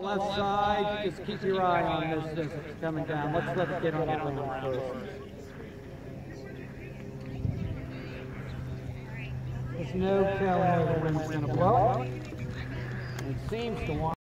Left side, just keep your eye on this as it's coming down. Let's let's get on the ground first. There's no telling where the wind's gonna blow. It seems to want